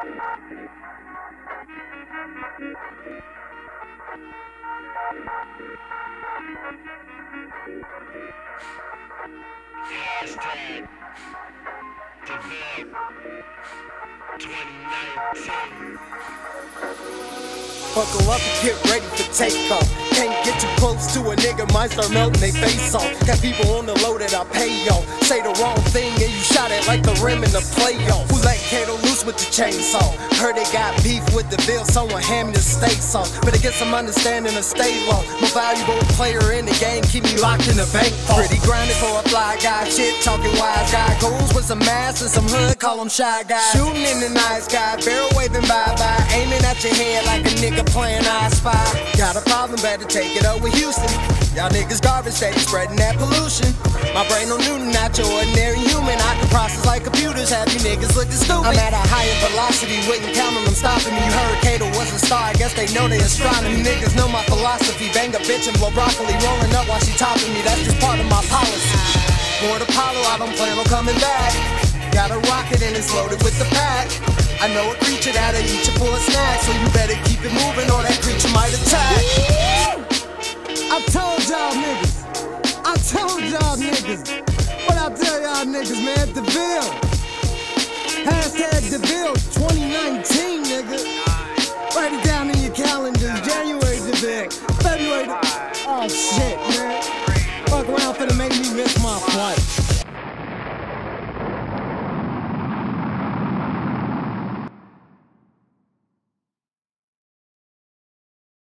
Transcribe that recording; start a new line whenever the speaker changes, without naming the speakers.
Hashtag DeVille 2019.
Buckle up and get ready for takeoff. Can't get too close to a nigga, might start melting they face off. Got people on the low that I pay y'all. Say the wrong thing and you shot it like the rim in the playoff. With the chainsaw? Heard they got beef with the bill, someone hand me the steak sauce. Better get some understanding of state law. More valuable player in the game, keep me locked in the bank. vault. Pretty grinding for a fly guy, shit talking wise guy. Goons with some mass and some hood, call them shy guys. Shooting in the night sky, barrel waving bye bye. Aiming at your head like a nigga playing I spy. Got a problem, better take it up with Houston. Y'all niggas garbage, steady spreading that pollution. My brain on Newton, not your ordinary human. I can process like computers, have you niggas looking stupid. I'm at a higher velocity, wouldn't count on them stopping me. Kato was a star, I guess they know they astronomy. Niggas know my philosophy. Bang a bitch and blow broccoli, rolling up while she topping me. That's just part of my policy. Board Apollo, I don't plan on coming back. Got a rocket and it's loaded with the pack. I know a creature that'll eat you for a snack, so you better keep it moving or that creature might attack.
I told y'all niggas. I told y'all niggas niggas mad DeVille. Hashtag DeVille 2019, nigga. Write it down in your calendar. January DeVille, February Oh shit, man. Fuck around finna make me miss my flight.